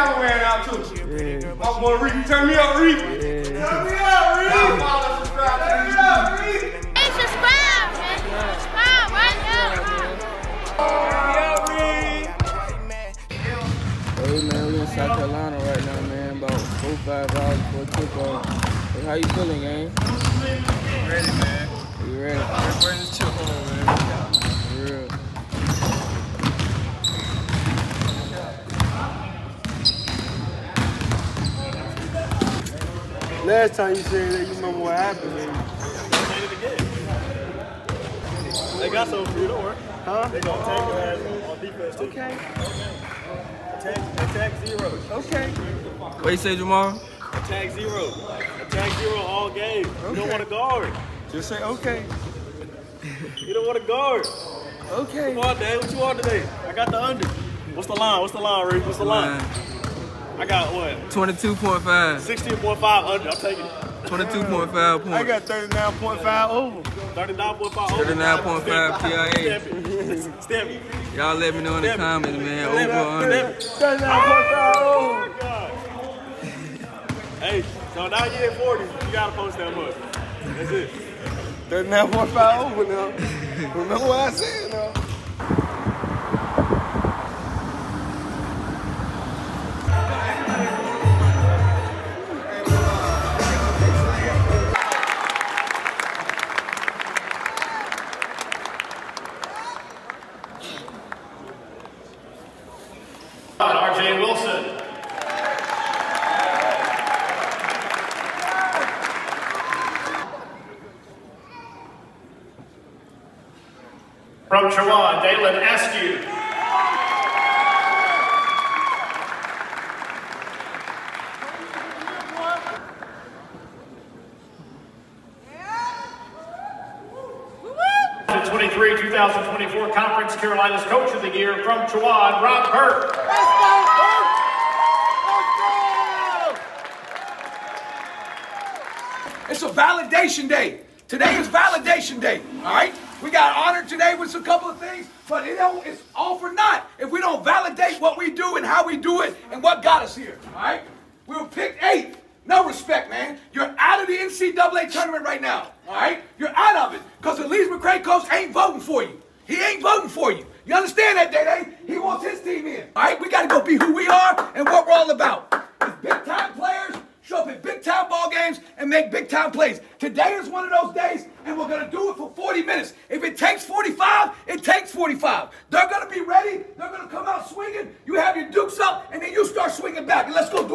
Come on, Reed. Turn me out, Reed. Turn me out, Reed. Turn me out, Reed. Hey, subscribe, man. Subscribe right now. Hey man, we in South Carolina right now, man. About four, five hours before kickoff. Hey, how you feeling, gang? Ready, man. You ready? Let's bring this chip home, man. For real. Last time you said that, you remember what happened, man. They got something for you, don't worry. Huh? They gonna tag your ass on, on defense too. Okay. Attack, attack zero. Okay. What you say, Jamal? Attack zero. Attack zero all game. You don't want to guard. Just say okay. You don't want to guard. Okay. Come on, Dad. What you want today? I got the under. What's the line? What's the line, Reed? What's the line? I got what? 22.5. 16.5 under. I'm taking it. 22.5 points. I got 39.5 over. 39.5 over. 39.5 PIA. Stamp it. Stamp. Y'all let me know in the comments, man. Over under. 39.5 over. Oh, God. hey, so now you at 40. You gotta post that much. That's it. 39.5 over now. Remember what I said now. From Chowan, Dalen Askew. The 23-2024 Conference Carolinas Coach of the Year from Chowan, Rob Burke. It's a validation day. Today is validation day. All right. We got honored today with a couple of things, but it it's all for naught if we don't validate what we do and how we do it and what got us here. All right. We were picked eighth. No respect, man. You're out of the NCAA tournament right now. All right. You're out of it because the Lees McRae coach ain't voting for you. He ain't voting for you. You understand that, Day Day? He wants his team in. All right. We got to go be who we are and what we're all about. It's big time show up at big time ball games and make big time plays. Today is one of those days, and we're gonna do it for 40 minutes. If it takes 45, it takes 45. They're gonna be ready. They're gonna come out swinging. You have your dukes up, and then you start swinging back. And let's go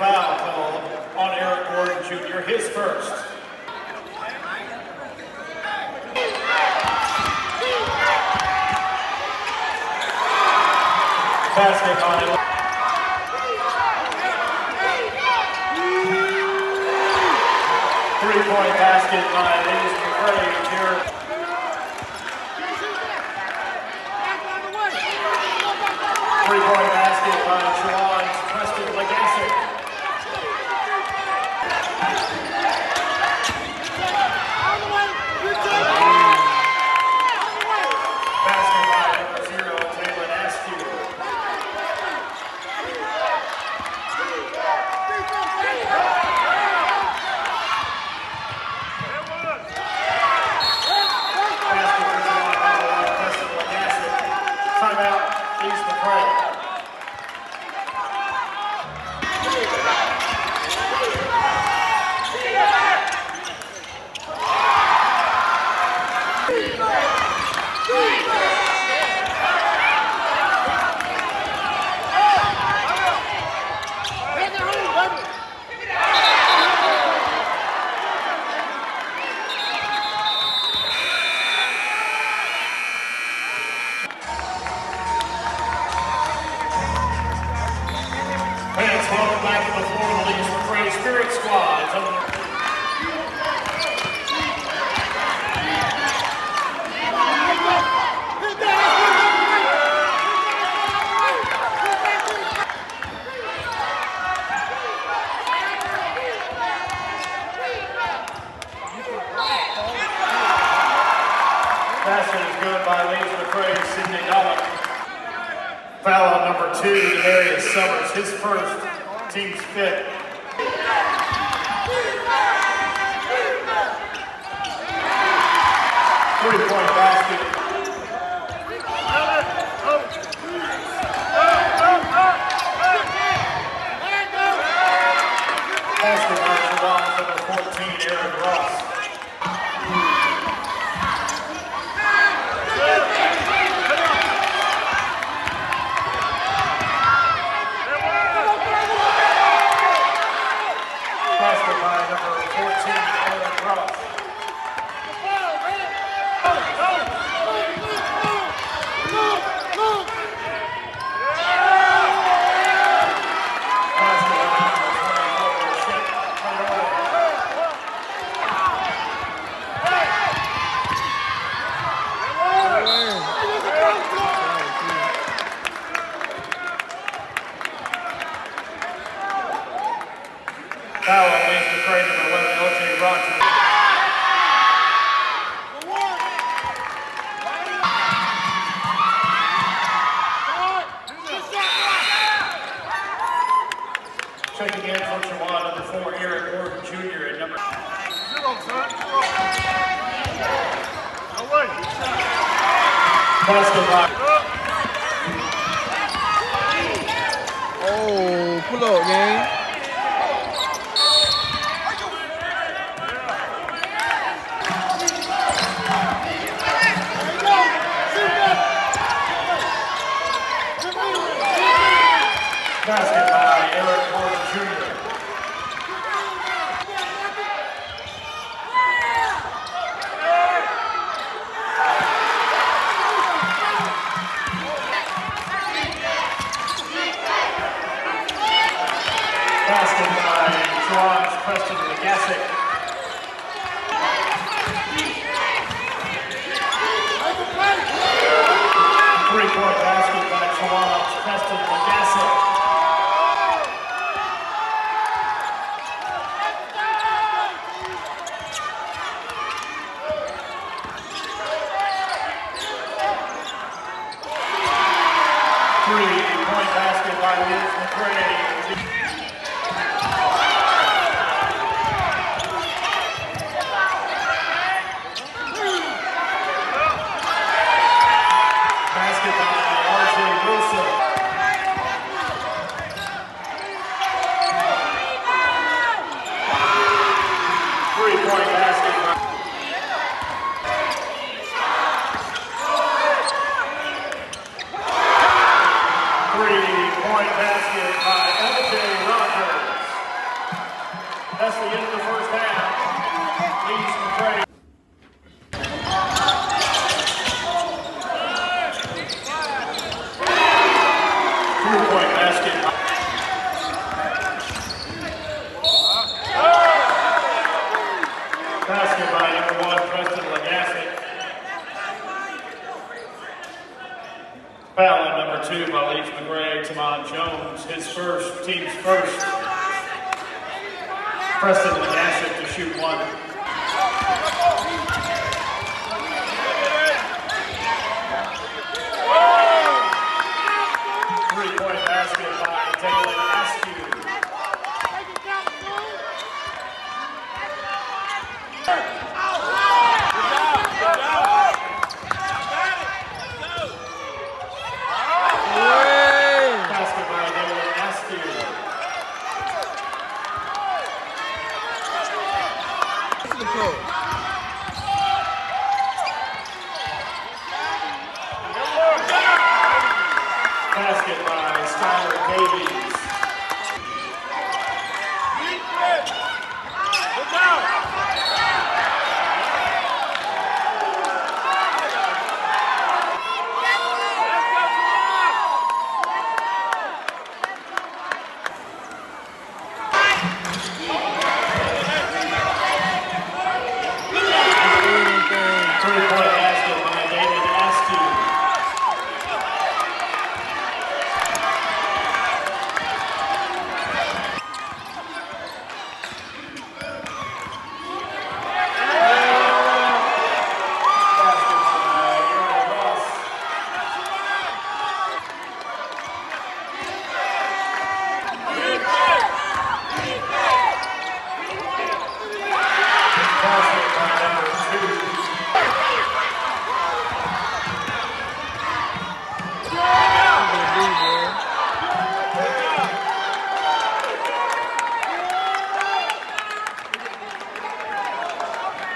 foul called on Eric Gordon Jr., his first. Basket by Three-point basket by Lees McRae here. Three-point basket by Chowan's Preston Legacy. Excellent is good by Lees McRae and Sidney Dolan. Foul on number two, Darius Summers, his first, team's fifth. Three-point basket. Basket by Shabbat, number 14, Aaron Ross. by number 14, Aaron Grella. Oh, pull up, man. Preston Manasseh to shoot one.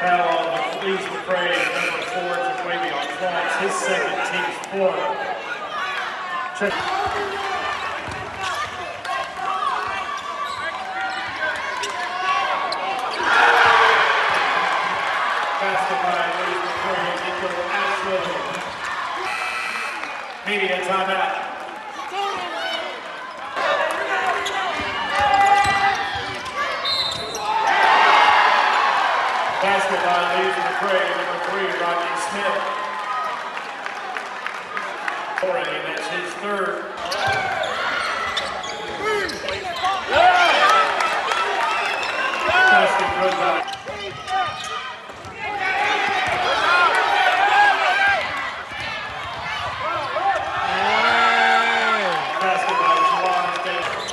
Foul on the Fleas McCray, number four, Jaquavion Fox, his second team's four. Check. Media timeout. Basket number three, Smith. His third. Basket goes out. Basket by Juwan Davis.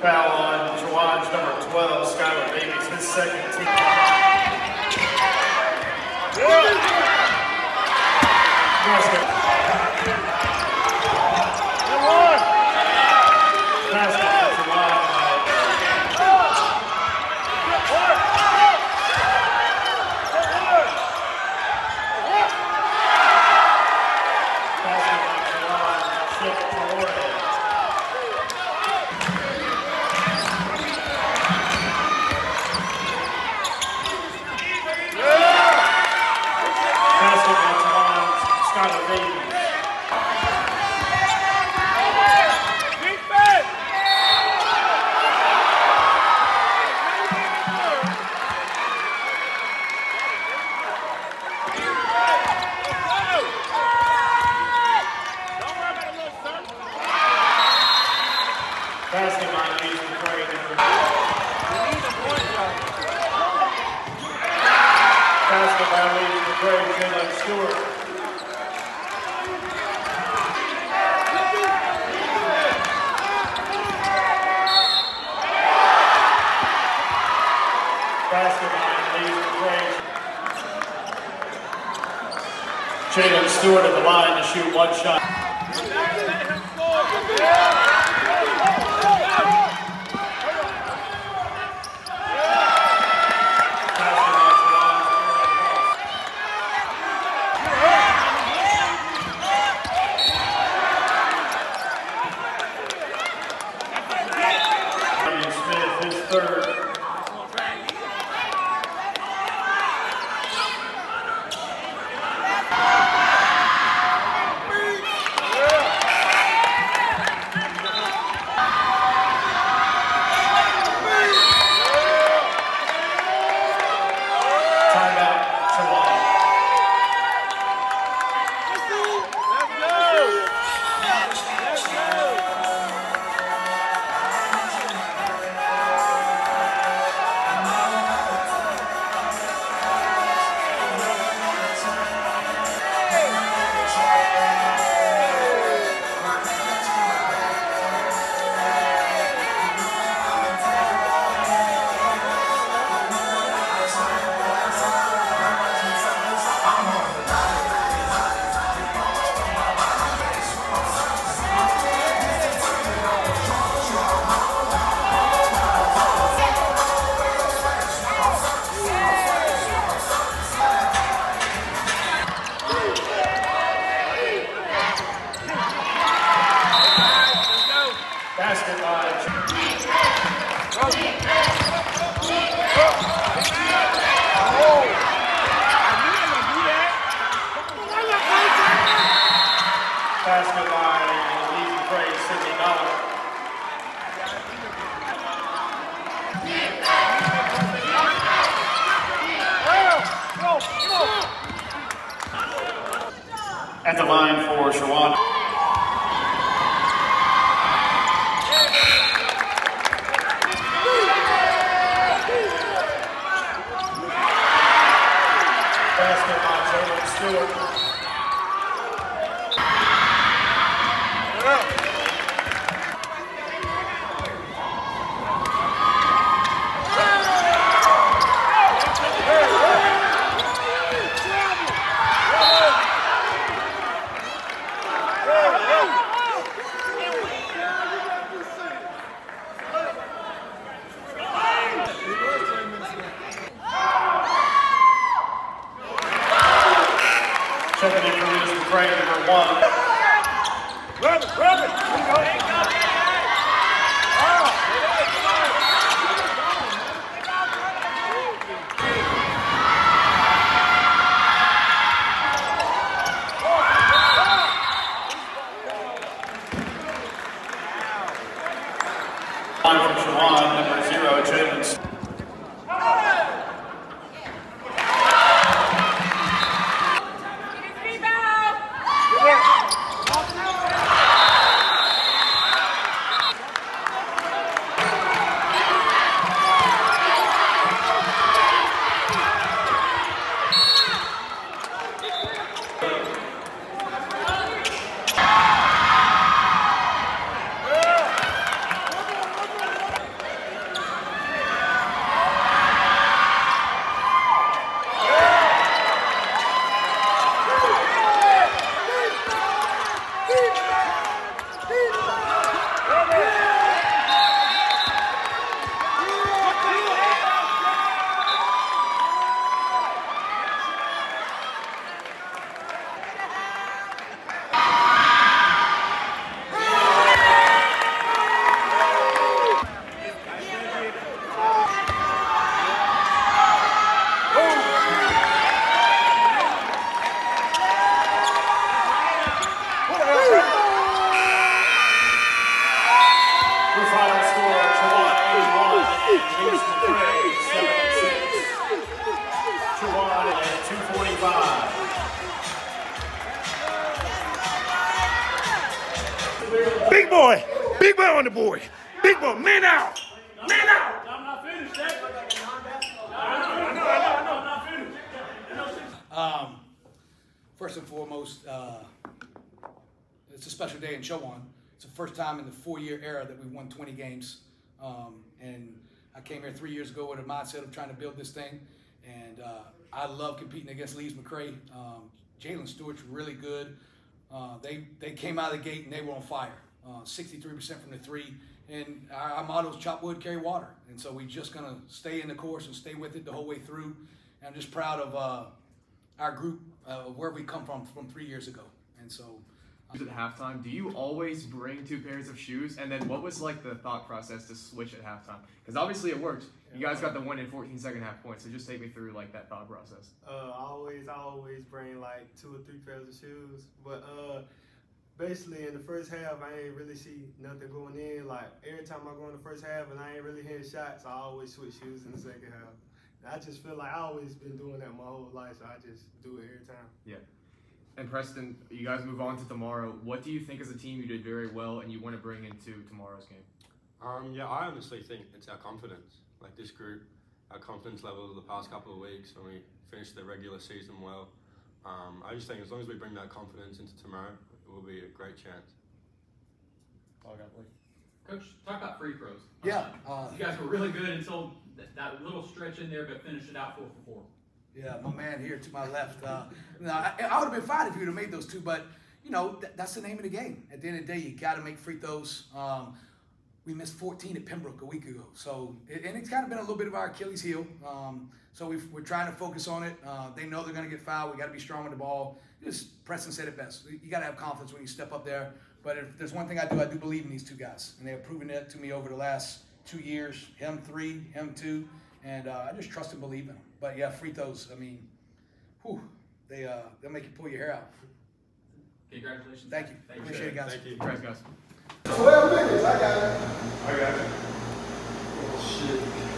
Foul on Chowan's number 12, Skylar Davies, his second team. Basket. Basket for Chowan. Basket by Chowan, Chip Florida. Basket by Jawan, Skylar Davies. Basket by Lees McRae, number Stewart. Basket by Lees Jalen Stewart at the line to shoot one shot. Basket line, leading. At the line. Jalen Stewart. Your final score, Chowan 81 and Reese McCray 76. Chowan at 245. Big boy. Big boy on the board. Big boy. Man out. Man out. I'm not finished, Jay. Um, first and foremost, uh, it's a special day in Chowan. It's the first time in the four-year era that we've won 20 games. Um, and I came here three years ago with a mindset of trying to build this thing. And uh, I love competing against Lees McRae. Um, Jalen Stewart's really good. Uh, they they came out of the gate and they were on fire. Uh, 63% from the three. And our, our motto is chop wood, carry water. And so we're just going to stay in the course and stay with it the whole way through. And I'm just proud of uh, our group, uh, where we come from from three years ago. And so at halftime, do you always bring two pairs of shoes? And then what was like the thought process to switch at halftime? Because obviously it worked. You guys got the one in 14 second half points. So just take me through like that thought process. Uh, I always, I always bring like two or three pairs of shoes. But uh, basically in the first half, I ain't really see nothing going in. Like every time I go in the first half and I ain't really hitting shots, I always switch shoes in the second half. I just feel like I always been doing that my whole life, so I just do it every time. Yeah. And Preston, you guys move on to tomorrow. What do you think as a team you did very well and you want to bring into tomorrow's game? Um, yeah, I honestly think it's our confidence. Like this group, our confidence level of the past couple of weeks when we finished the regular season well. Um, I just think as long as we bring that confidence into tomorrow, it will be a great chance. Coach, talk about free throws. Yeah, uh, you guys were really good until th- that little stretch in there, but finished it out four for four. Yeah, my man here to my left. Uh, I, I would have been fine if you would have made those two, but you know th- that's the name of the game. At the end of the day, you got to make free throws. Um, we missed 14 at Pembroke a week ago, so and it's kind of been a little bit of our Achilles heel. Um, so we are trying to focus on it. Uh, they know they're going to get fouled. We got to be strong with the ball. Just Preston said it best. You got to have confidence when you step up there. But if there's one thing I do, I do believe in these two guys, and they have proven it to me over the last two years. Him three, him two, and uh, I just trust and believe in them. But yeah, free throws. I mean, whew, they uh, they'll make you pull your hair out. Congratulations. Thank you. Thank you. Appreciate it, guys. Thank you. Congrats, guys. 12 minutes, I got it. I got it. Oh, shit.